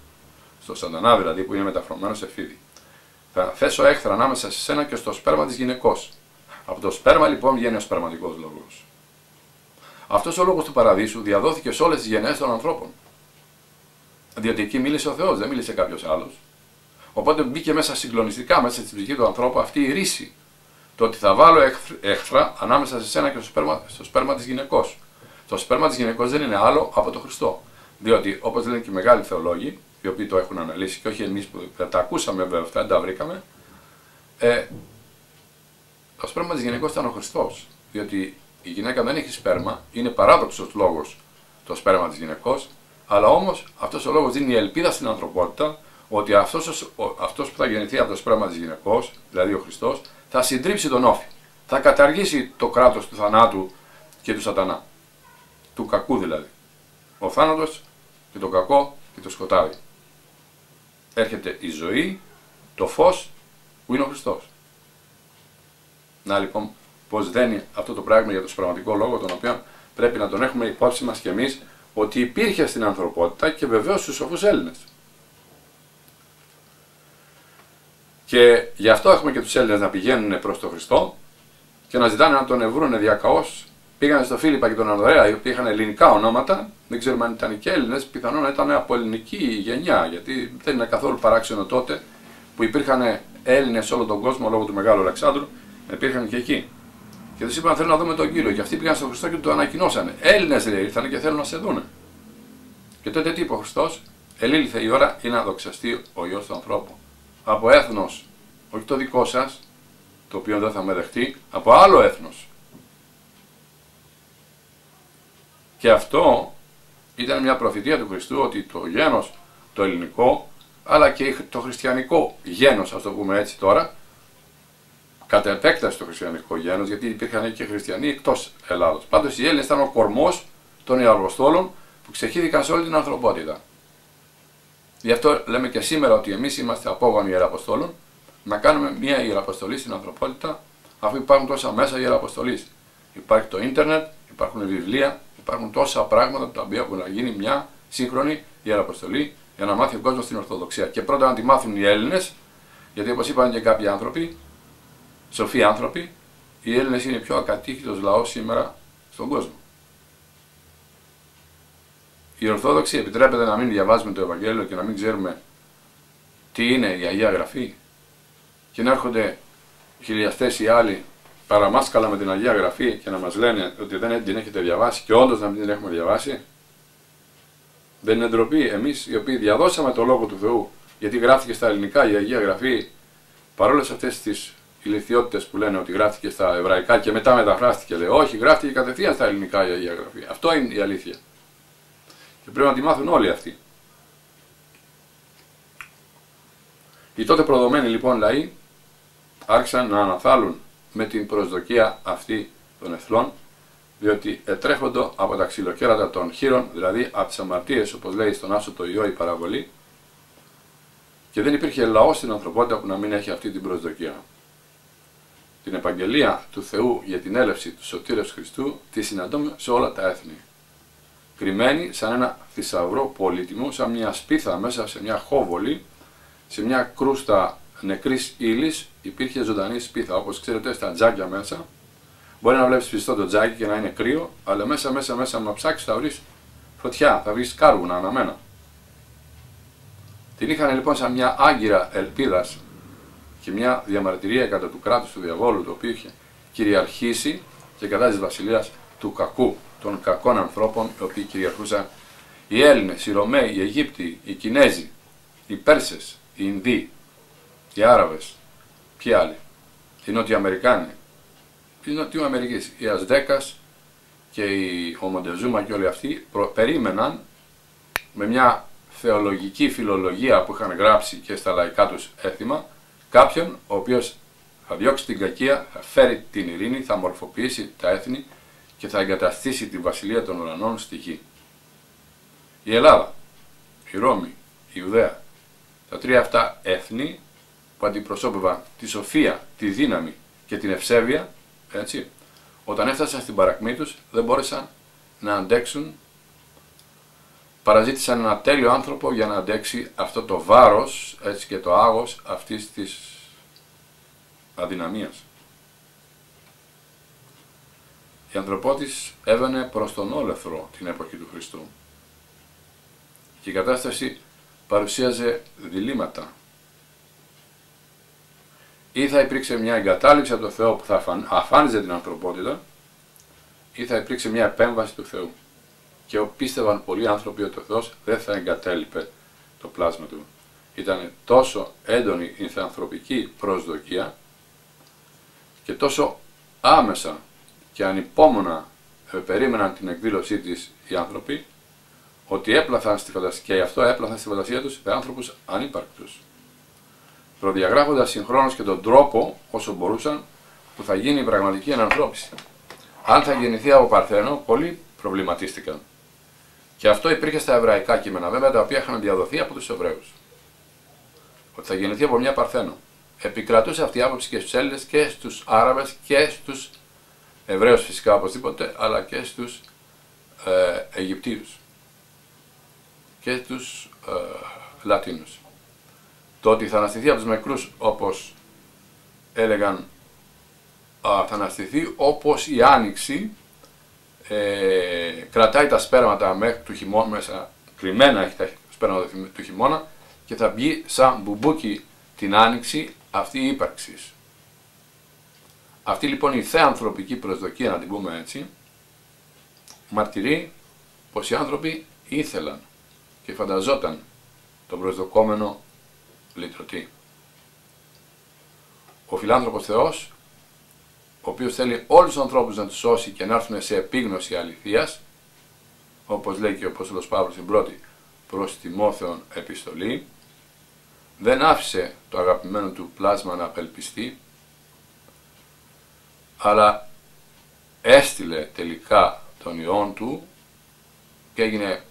στο Σαντανά δηλαδή που είναι μεταφρομένο σε φίδι. Θα θέσω έχθρα ανάμεσα σε σένα και στο σπέρμα της γυναικός. Από το σπέρμα λοιπόν βγαίνει ο σπερματικός λόγος. Αυτός ο λόγος του παραδείσου διαδόθηκε σε όλες τις γενναίες των ανθρώπων. Διότι εκεί μίλησε ο Θεός, δεν μίλησε κάποιος άλλος. Οπότε μπήκε μέσα συγκλονιστικά μέσα στην ψυχή του ανθρώπου αυτή η ρίση. Το ότι θα βάλω έχθρα ανάμεσα σε σένα και στο σπέρμα, στο σπέρμα της γυναικός. Το σπέρμα της γυναικός δεν είναι άλλο από το Χριστό. Διότι όπως λένε και οι μεγάλοι θεολόγοι, οι οποίοι το έχουν αναλύσει και όχι εμείς που τα ακούσαμε βέβαια αυτά, δεν τα βρήκαμε, ε, το σπέρμα τη γυναικό ήταν ο Χριστός. Διότι η γυναίκα δεν έχει σπέρμα, είναι παράδοξος λόγος το σπέρμα της γυναικός, αλλά όμως αυτός ο λόγος δίνει ελπίδα στην ανθρωπότητα ότι αυτός αυτός που θα γεννηθεί από το σπέρμα της γυναικός, δηλαδή ο Χριστός, θα συντρίψει τον όφη. Θα καταργήσει το κράτος του θανάτου και του σατανά. Του κακού δηλαδή. Ο θάνατος και το κακό και το σκοτάδι. Έρχεται η ζωή, το φως που είναι ο Χριστός. Να λοιπόν πώ δένει αυτό το πράγμα για το πραγματικό λόγο, τον οποίο πρέπει να τον έχουμε υπόψη μας κι εμείς ότι υπήρχε στην ανθρωπότητα και βεβαίως στους σοφούς Έλληνες. Και γι' αυτό έχουμε και τους Έλληνες να πηγαίνουν προς τον Χριστό και να ζητάνε να τον ευρούν διακαώς. Πήγανε στο Φίλιππα και τον Ανδρέα, οι οποίοι είχαν ελληνικά ονόματα, δεν ξέρουμε αν ήταν και Έλληνες, πιθανόν να ήταν από ελληνική γενιά, γιατί δεν είναι καθόλου παράξενο τότε που υπήρχαν Έλληνες σε όλο τον κόσμο λόγω του Μεγάλου Αλεξάνδρου, υπήρχαν και εκεί. Και τους είπαν: Θέλω να δούμε τον κύριο. Και αυτοί πήγαν στον Χριστό και του το ανακοινώσανε. Έλληνες λέει ήρθαν και θέλουν να σε δούνε. Και τότε τι είπε ο Χριστός, Ελήλθε η ώρα ή να δοξαστεί ο γιο του ανθρώπου. Από έθνος, όχι το δικό σας, το οποίο δεν θα με δεχτεί, από άλλο έθνος. Και αυτό ήταν μια προφητεία του Χριστού ότι το γένος το ελληνικό αλλά και το χριστιανικό γένος, ας το πούμε έτσι τώρα, κατά επέκταση το χριστιανικό γένος, γιατί υπήρχαν και χριστιανοί εκτός Ελλάδος. Πάντως οι Έλληνες ήταν ο κορμός των Ιεραποστόλων που ξεχύθηκαν σε όλη την ανθρωπότητα. Γι' αυτό λέμε και σήμερα ότι εμείς είμαστε απόγονοι Ιεραποστόλων, να κάνουμε μια Ιεραποστολή στην ανθρωπότητα, αφού υπάρχουν τόσα μέσα Ιεραποστολής. Υπάρχει το ίντερνετ, υπάρχουν βιβλία, υπάρχουν τόσα πράγματα τα οποία μπορεί να γίνει μια σύγχρονη Ιεραποστολή για να μάθει ο κόσμος την Ορθοδοξία. Και πρώτα να τη μάθουν οι Έλληνες, γιατί όπως είπαν και κάποιοι άνθρωποι, σοφοί άνθρωποι, οι Έλληνες είναι πιο ακατοίκητο λαός σήμερα στον κόσμο. Οι Ορθόδοξοι επιτρέπεται να μην διαβάζουμε το Ευαγγέλιο και να μην ξέρουμε τι είναι η Αγία Γραφή και να έρχονται χιλιαστές οι άλλοι παραμάσκαλα με την Αγία Γραφή και να μας λένε ότι δεν την έχετε διαβάσει και όντως να μην την έχουμε διαβάσει. Δεν είναι ντροπή εμείς οι οποίοι διαδώσαμε το Λόγο του Θεού γιατί γράφτηκε στα ελληνικά η Αγία Γραφή παρόλες αυτές τις ηλικιότητες που λένε ότι γράφτηκε στα εβραϊκά και μετά μεταφράστηκε λέει όχι γράφτηκε κατευθείαν στα ελληνικά η Αγία Γραφή. Αυτό είναι η αλήθεια. Και πρέπει να τη μάθουν όλοι αυτοί. Οι τότε προδομένοι λοιπόν λαοί άρχισαν να αναθάλουν με την προσδοκία αυτή των εθνών, διότι ετρέφοντο από τα ξυλοκέρατα των χείρων, δηλαδή από τις αμαρτίες, όπως λέει στον Άσο το ιό η παραβολή, και δεν υπήρχε λαός στην ανθρωπότητα που να μην έχει αυτή την προσδοκία. Την επαγγελία του Θεού για την έλευση του Σωτήρες Χριστού τη συναντούμε σε όλα τα έθνη. Κρυμμένη σαν ένα θησαυρό πολύτιμο, σαν μια σπίθα μέσα σε μια χόβολη, σε μια κρούστα νεκρής ύλης υπήρχε ζωντανή σπίθα. Όπως ξέρετε, στα τζάκια μέσα μπορεί να βλέπεις πιστό το τζάκι και να είναι κρύο, αλλά μέσα, μέσα, μέσα, να ψάξεις θα βρεις φωτιά, θα βρεις κάρβουνα αναμένα. Την είχαν λοιπόν σαν μια άγκυρα ελπίδας και μια διαμαρτυρία κατά του κράτους του διαβόλου, το οποίο είχε κυριαρχήσει και κατά της βασιλείας του κακού, των κακών ανθρώπων, οι οποίοι κυριαρχούσαν οι Έλληνες, οι Ρωμαίοι, οι Αιγύπτιοι, οι Κινέζοι, οι Πέρσες, οι Ινδοί, οι Άραβες, ποιοι άλλοι, οι Νότιοι Αμερικάνοι, οι Νότιοι Αμερικής, οι Ασδέκας και οι, ο Μοντεζούμα και όλοι αυτοί περίμεναν με μια θεολογική φιλολογία που είχαν γράψει και στα λαϊκά τους έθιμα κάποιον ο οποίος θα διώξει την κακία, θα φέρει την ειρήνη, θα μορφοποιήσει τα έθνη και θα εγκαταστήσει τη βασιλεία των ουρανών στη γη. Η Ελλάδα, η Ρώμη, η Ιουδαία, τα τρία αυτά έθνη που αντιπροσώπευαν τη σοφία, τη δύναμη και την ευσέβεια, έτσι, όταν έφτασαν στην παρακμή τους δεν μπόρεσαν να αντέξουν, παραζήτησαν ένα τέλειο άνθρωπο για να αντέξει αυτό το βάρος έτσι, και το άγος αυτής της αδυναμίας. Η ανθρωπότης έβαινε προς τον όλεθρο την εποχή του Χριστού και η κατάσταση παρουσίαζε διλήμματα ή θα υπήρξε μια εγκατάλειψη από το Θεό που θα αφάνιζε την ανθρωπότητα ή θα υπήρξε μια επέμβαση του Θεού. Και πίστευαν πολλοί άνθρωποι ότι ο Θεός δεν θα εγκατέλειπε το πλάσμα του. Ήταν τόσο έντονη η θεανθρωπική προσδοκία και τόσο άμεσα και ανυπόμονα ε, περίμεναν την εκδήλωσή της οι άνθρωποι ότι έπλαθαν στη φαντασία και γι' αυτό έπλαθαν στη φαντασία τους άνθρωπος ανύπαρκτους προδιαγράφοντας συγχρόνως και τον τρόπο όσο μπορούσαν που θα γίνει η πραγματική ανανθρώπιση. Αν θα γεννηθεί από Παρθένο, πολλοί προβληματίστηκαν. Και αυτό υπήρχε στα εβραϊκά κείμενα, βέβαια, τα οποία είχαν διαδοθεί από τους Εβραίους. Ότι θα γεννηθεί από μια Παρθένο. Επικρατούσε αυτή η άποψη και στους Έλληνες και στους Άραβες και στους Εβραίους φυσικά οπωσδήποτε, αλλά και στους ε, Αιγυπτίους και στους ε, Λατίνους. Το ότι θα αναστηθεί από τους νεκρούς όπως έλεγαν θα αναστηθεί όπως η άνοιξη ε, κρατάει τα σπέρματα μέχρι του χειμώνα, μέσα, κρυμμένα έχει τα σπέρματα του χειμώνα και θα μπει σαν μπουμπούκι την άνοιξη αυτή η ύπαρξης. Αυτή λοιπόν η θεανθρωπική προσδοκία, να την πούμε έτσι, μαρτυρεί πως οι άνθρωποι ήθελαν και φανταζόταν τον προσδοκόμενο λυτρωτή. Ο φιλάνθρωπος Θεός, ο οποίος θέλει όλους τους ανθρώπους να τους σώσει και να έρθουν σε επίγνωση αληθείας, όπως λέει και ο Απόστολος Παύλος στην πρώτη προς Τιμόθεον επιστολή, δεν άφησε το αγαπημένο του πλάσμα να απελπιστεί, αλλά έστειλε τελικά τον Υιόν του και έγινε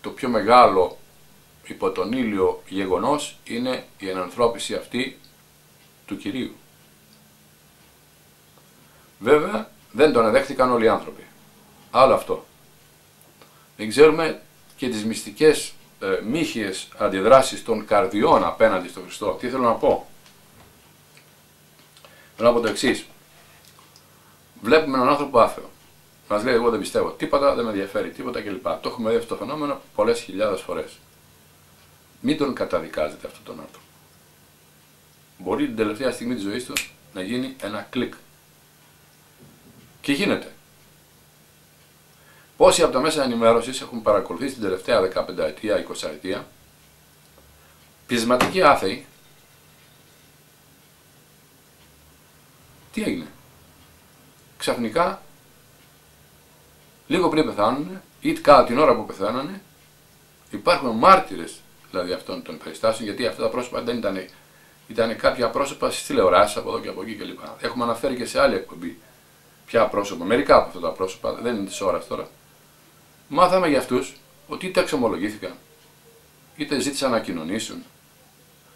το πιο μεγάλο υπό τον ήλιο γεγονός είναι η ενανθρώπιση αυτή του Κυρίου. Βέβαια δεν τον εδέχτηκαν όλοι οι άνθρωποι. Άλλο αυτό. Δεν ξέρουμε και τις μυστικές ε, μύχιες αντιδράσεις των καρδιών απέναντι στον Χριστό. Τι θέλω να πω; Θέλω να πω το εξής. Βλέπουμε έναν άνθρωπο άθεο. Μας λέει: Εγώ δεν πιστεύω τίποτα, δεν με ενδιαφέρει τίποτα κλπ. Το έχουμε δει αυτό το φαινόμενο πολλές χιλιάδες φορές. Μην τον καταδικάζετε αυτόν τον άνθρωπο. Μπορεί την τελευταία στιγμή της ζωής του να γίνει ένα κλικ. Και γίνεται. Πόσοι από τα μέσα ενημέρωσης έχουν παρακολουθήσει την τελευταία 15 ετία, 20 ετία, πεισματικοί άθεοι, τι έγινε; Ξαφνικά, λίγο πριν πεθάνουν ή κατά την ώρα που πεθάνανε, υπάρχουν μάρτυρες δηλαδή αυτών των περιστάσεων, γιατί αυτά τα πρόσωπα δεν ήταν, ήταν κάποια πρόσωπα στις τηλεοράσεις από εδώ και από εκεί κλπ. Έχουμε αναφέρει και σε άλλη εκπομπή ποια πρόσωπα, μερικά από αυτά τα πρόσωπα, δεν είναι της ώρας τώρα. Μάθαμε για αυτούς ότι είτε εξομολογήθηκαν, είτε ζήτησαν να κοινωνήσουν,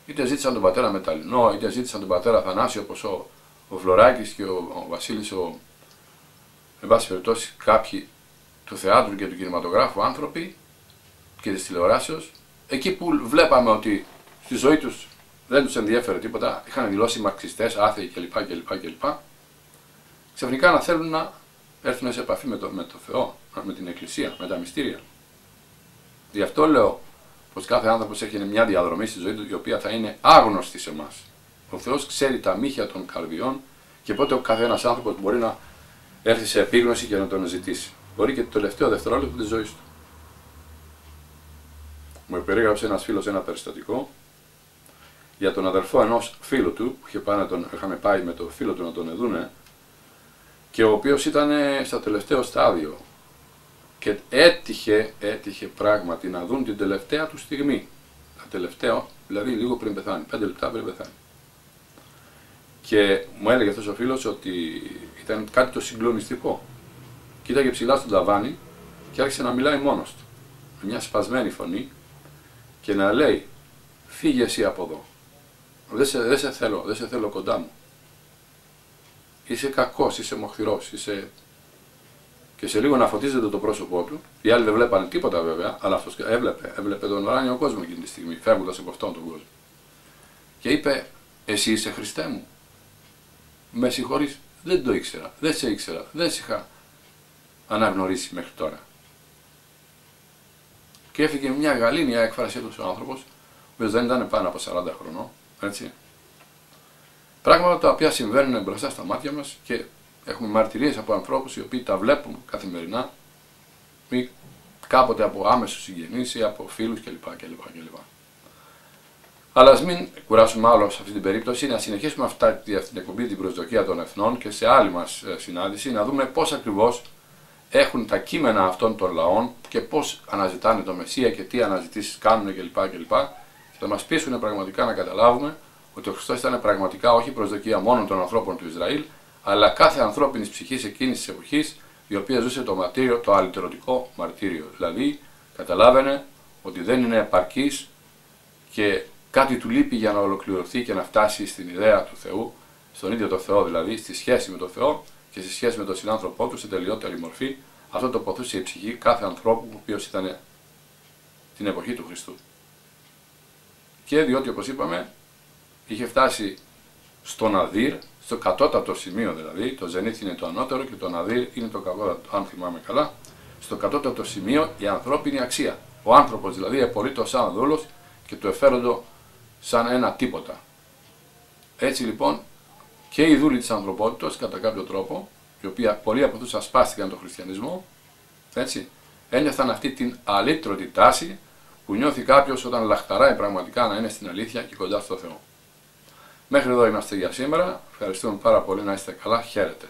είτε ζήτησαν τον πατέρα Μεταλλινό, είτε ζήτησαν τον πατέρα Θανάσιο όπως ο, ο Φλωράκη και ο, ο Βασίλης, ο, εν πάση περιπτώσει, κάποιοι του θεάτρου και του κινηματογράφου άνθρωποι και της τηλεοράσεως, εκεί που βλέπαμε ότι στη ζωή τους δεν τους ενδιέφερε τίποτα, είχαν δηλώσει μαξιστέ, άθεοι κλπ. κλπ, κλπ. Ξαφνικά να θέλουν να έρθουν σε επαφή με το, με το Θεό, με την Εκκλησία, με τα μυστήρια. Γι' αυτό λέω πως κάθε άνθρωπος έχει μια διαδρομή στη ζωή του η οποία θα είναι άγνωστη σε εμάς. Ο Θεός ξέρει τα μύχια των καρδιών και πότε ο καθένας άνθρωπος μπορεί να έρθει σε επίγνωση και να τον ζητήσει. Μπορεί και το τελευταίο δευτερόλεπτο της ζωής του. Μου περίγραψε ένας φίλος ένα περιστατικό για τον αδερφό ενός φίλου του, που είχε πάει τον, είχαμε πάει με το φίλο του να τον εδούνε, και ο οποίος ήταν στο τελευταίο στάδιο και έτυχε, έτυχε πράγματι να δουν την τελευταία του στιγμή. Τα τελευταία, δηλαδή λίγο πριν πεθάνει, πέντε λεπτά πριν πεθάνει. Και μου έλεγε αυτός ο φίλος ότι ήταν κάτι το συγκλονιστικό. Κοίταγε ψηλά στον ταβάνι και άρχισε να μιλάει μόνος του. Με μια σπασμένη φωνή και να λέει: Φύγε εσύ από εδώ. Δεν σε, δεν σε θέλω, δεν σε θέλω κοντά μου. Είσαι κακός, είσαι μοχθηρός, είσαι. Και σε λίγο να φωτίζεται το πρόσωπό του. Οι άλλοι δεν βλέπανε τίποτα βέβαια, αλλά αυτός έβλεπε, έβλεπε τον ουράνιο κόσμο εκείνη τη στιγμή, φεύγοντας από αυτόν τον κόσμο. Και είπε: Εσύ είσαι Χριστέ μου. Με συγχωρείς, δεν το ήξερα, δεν σε ήξερα, δεν σε είχα αναγνωρίσει μέχρι τώρα. Και έφυγε μια γαλήνια έκφρασή τους ο άνθρωπος, ο οποίος δεν ήταν πάνω από 40 χρονών, έτσι. Πράγματα τα οποία συμβαίνουν μπροστά στα μάτια μας και έχουμε μαρτυρίες από ανθρώπους οι οποίοι τα βλέπουν καθημερινά ή κάποτε από άμεσους συγγενείς ή από φίλους κλπ. κλπ, κλπ. Αλλά ας μην κουράσουμε άλλο σε αυτή την περίπτωση, να συνεχίσουμε αυτά, αυτή την εκπομπή την προσδοκία των εθνών και σε άλλη μας ε, συνάντηση να δούμε πώς ακριβώς έχουν τα κείμενα αυτών των λαών και πώς αναζητάνε το Μεσσία και τι αναζητήσεις κάνουν κλπ. κλπ. Και θα μας πείσουν πραγματικά να καταλάβουμε ότι ο Χριστός ήταν πραγματικά όχι προσδοκία μόνο των ανθρώπων του Ισραήλ, αλλά κάθε ανθρώπινης ψυχής εκείνης της εποχής η οποία ζούσε το μαρτύριο, το αλυτερωτικό μαρτύριο. Δηλαδή, καταλάβαινε ότι δεν είναι επαρκής και κάτι του λείπει για να ολοκληρωθεί και να φτάσει στην ιδέα του Θεού, στον ίδιο το Θεό δηλαδή, στη σχέση με τον Θεό και στη σχέση με τον συνάνθρωπό του σε τελειότερη μορφή. Αυτό τοποθούσε η ψυχή κάθε ανθρώπου ο οποίος ήταν την εποχή του Χριστού. Και διότι όπως είπαμε, είχε φτάσει στο Ναδύρ, στο κατώτατο σημείο δηλαδή, το Ζενήθ είναι το ανώτερο και το Ναδύρ είναι το κατώτατο, αν θυμάμαι καλά, στο κατώτατο σημείο η ανθρώπινη αξία. Ο άνθρωπος δηλαδή επολύτω σαν δούλος και το εφέροντο σαν ένα τίποτα. Έτσι λοιπόν και οι δούλοι της ανθρωπότητας κατά κάποιο τρόπο, οι οποίοι πολλοί από αυτούς ασπάστηκαν τον χριστιανισμό, έτσι, ένιωθαν αυτή την αλήτρωτη τάση που νιώθει κάποιος όταν λαχταράει πραγματικά να είναι στην αλήθεια και κοντά στο Θεό. Μέχρι εδώ είμαστε για σήμερα. Ευχαριστούμε πάρα πολύ να είστε καλά. Χαίρετε.